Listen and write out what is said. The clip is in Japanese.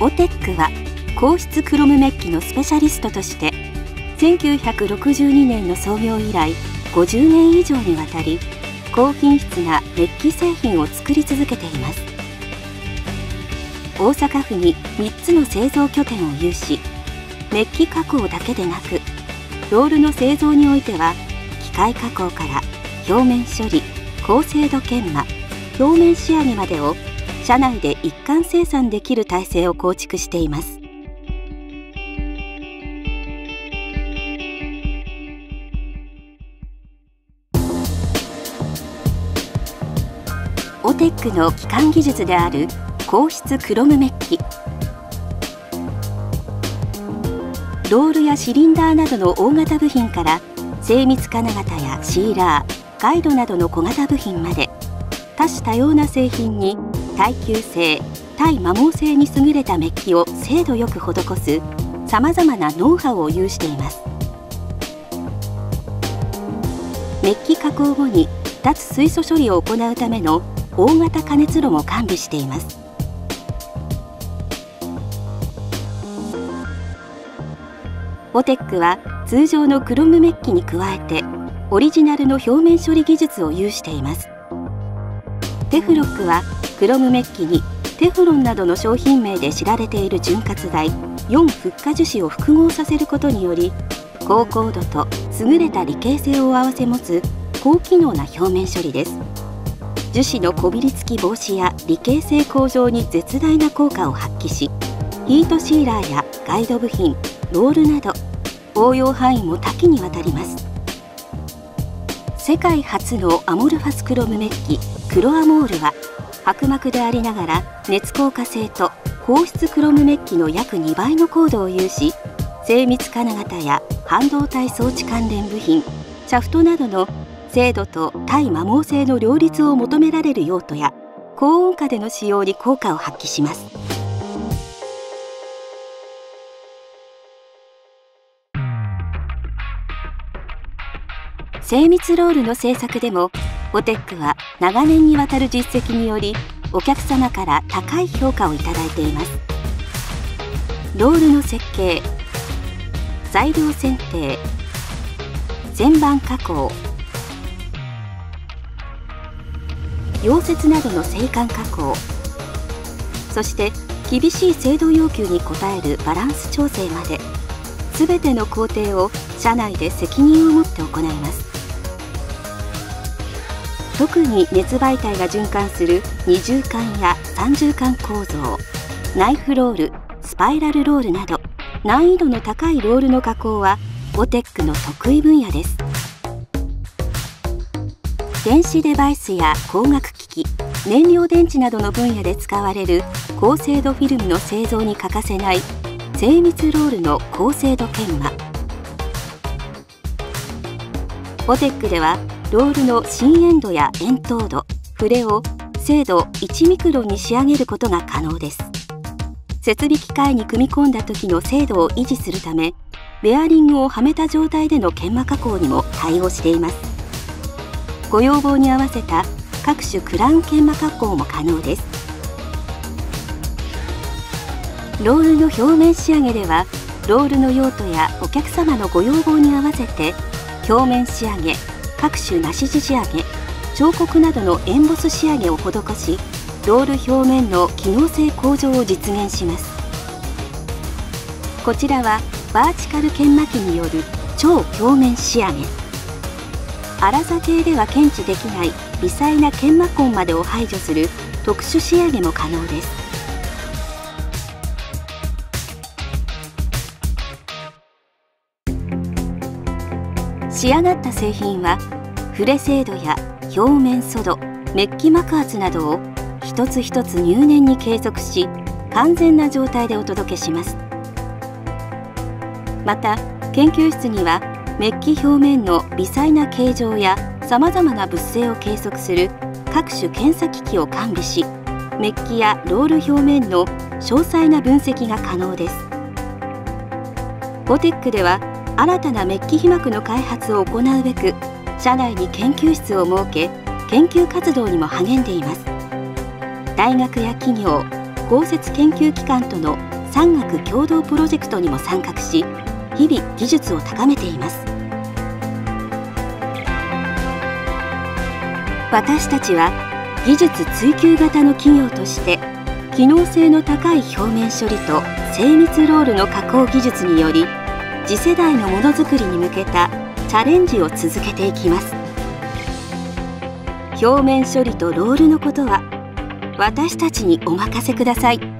オテックは硬質クロムメッキのスペシャリストとして1962年の創業以来50年以上にわたり高品質なメッキ製品を作り続けています。大阪府に3つの製造拠点を有しメッキ加工だけでなくロールの製造においては機械加工から表面処理高精度研磨表面仕上げまでを社内で一貫生産できる体制を構築しています。オテックの基幹技術である硬質クロムメッキ。ロールやシリンダーなどの大型部品から精密金型やシーラーガイドなどの小型部品まで多種多様な製品に耐久性耐摩耗性に優れたメッキを精度よく施すさまざまなノウハウを有しています。メッキ加工後に脱水素処理を行うための大型加熱炉も完備しています。オテックは通常のクロムメッキに加えてオリジナルの表面処理技術を有しています。テフロックはクロムメッキにテフロンなどの商品名で知られている潤滑剤4フッ化樹脂を複合させることにより高高度と優れた理系性を併せ持つ高機能な表面処理です。樹脂のこびりつき防止や理系性向上に絶大な効果を発揮しヒートシーラーやガイド部品ロールなど応用範囲も多岐にわたります。世界初のアモルファスクロムメッキクロアモールは薄膜でありながら熱硬化性と硬質クロムメッキの約2倍の高度を有し精密金型や半導体装置関連部品シャフトなどの精度と対摩耗性の両立を求められる用途や高温下での使用に効果を発揮します。精密ロールの製作でもオテックは長年にわたる実績によりお客様から高い評価をいただいています。ロールの設計材料選定旋盤加工。溶接などの静管加工。そして厳しい精度要求に応えるバランス調整まで全ての工程を社内で責任を持って行います。特に熱媒体が循環する二重管や三重管構造ナイフロールスパイラルロールなど難易度の高いロールの加工はオテックの得意分野です。電子デバイスや光学機器燃料電池などの分野で使われる高精度フィルムの製造に欠かせない精密ロールの高精度研磨。オテックではロールの深円度や円筒度触れを精度1ミクロンに仕上げることが可能です。設備機械に組み込んだ時の精度を維持するためベアリングをはめた状態での研磨加工にも対応しています。ご要望に合わせた各種クラウン研磨加工も可能です。ロールの表面仕上げではロールの用途やお客様のご要望に合わせて表面仕上げ各種なし地仕上げ彫刻などのエンボス仕上げを施しロール表面の機能性向上を実現します。こちらはバーチカル研磨機による超表面仕上げ。粗さ系では検知できない微細な研磨痕までを排除する特殊仕上げも可能です。仕上がった製品は触れ精度や表面粗度メッキ膜圧などを一つ一つ入念に計測し完全な状態でお届けします。また研究室にはメッキ表面の微細な形状やさまざまな物性を計測する各種検査機器を完備しメッキやロール表面の詳細な分析が可能です。ボテックでは新たなメッキ被膜の開発を行うべく社内に研究室を設け研究活動にも励んでいます。大学や企業豪雪研究機関との産学共同プロジェクトにも参画し日々技術を高めています。私たちは技術追求型の企業として機能性の高い表面処理と精密ロールの加工技術により次世代のものづくりに向けたチャレンジを続けていきます表面処理とロールのことは私たちにお任せください。